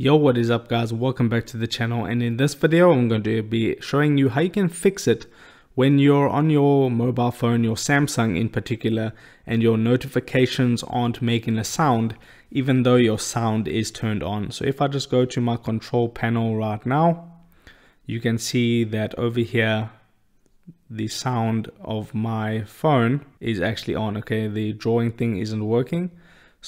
Yo, what is up guys? Welcome back to the channel and in this video I'm going to be showing you how you can fix it when you're on your mobile phone, your Samsung in particular, and your notifications aren't making a sound even though your sound is turned on. So if I just go to my control panel right now, you can see that over here the sound of my phone is actually on. Okay, the drawing thing isn't working.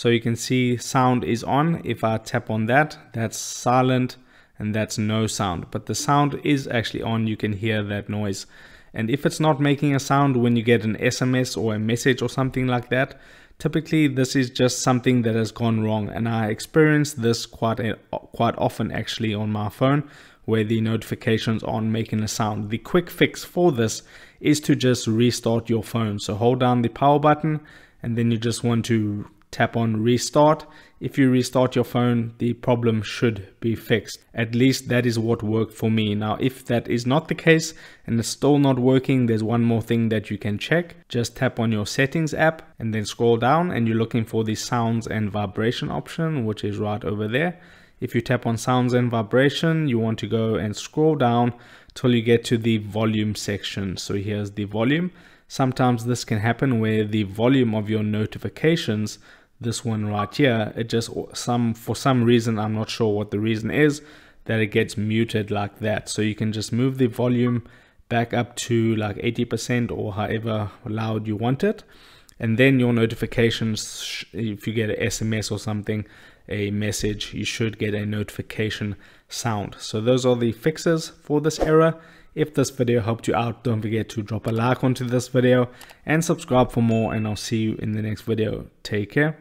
So you can see sound is on. If I tap on that, that's silent and that's no sound. But the sound is actually on. You can hear that noise. And if it's not making a sound when you get an SMS or a message or something like that, typically this is just something that has gone wrong. And I experience this quite, a, quite often actually on my phone where the notifications aren't making a sound. The quick fix for this is to just restart your phone. So hold down the power button and then you just want to tap on restart. If you restart your phone, the problem should be fixed. At least that is what worked for me. Now, if that is not the case and it's still not working, there's one more thing that you can check. Just tap on your settings app and then scroll down and you're looking for the sounds and vibration option, which is right over there. If you tap on sounds and vibration, you want to go and scroll down till you get to the volume section. So here's the volume. Sometimes this can happen where the volume of your notifications this one right here it just some for some reason i'm not sure what the reason is that it gets muted like that so you can just move the volume back up to like 80% or however loud you want it and then your notifications if you get an sms or something a message you should get a notification sound so those are the fixes for this error if this video helped you out, don't forget to drop a like onto this video and subscribe for more and I'll see you in the next video. Take care.